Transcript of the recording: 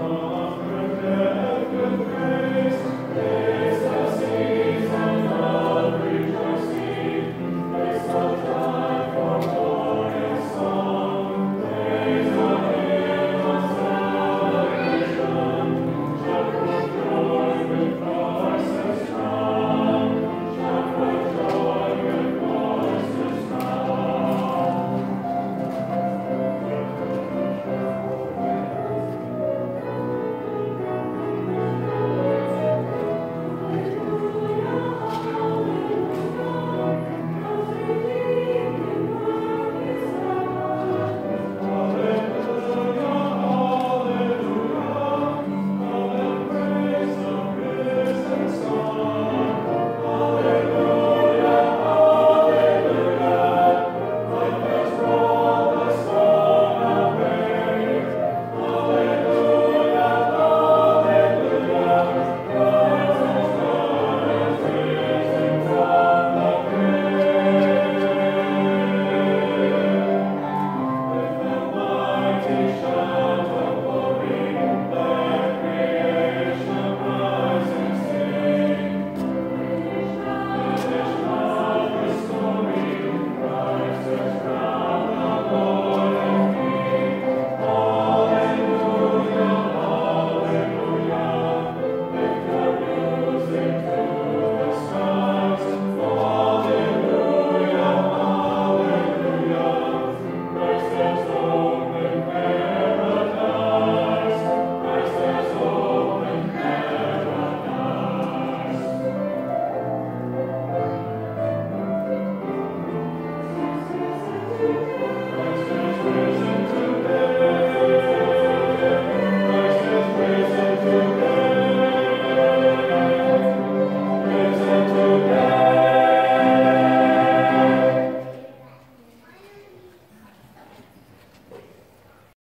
Lord.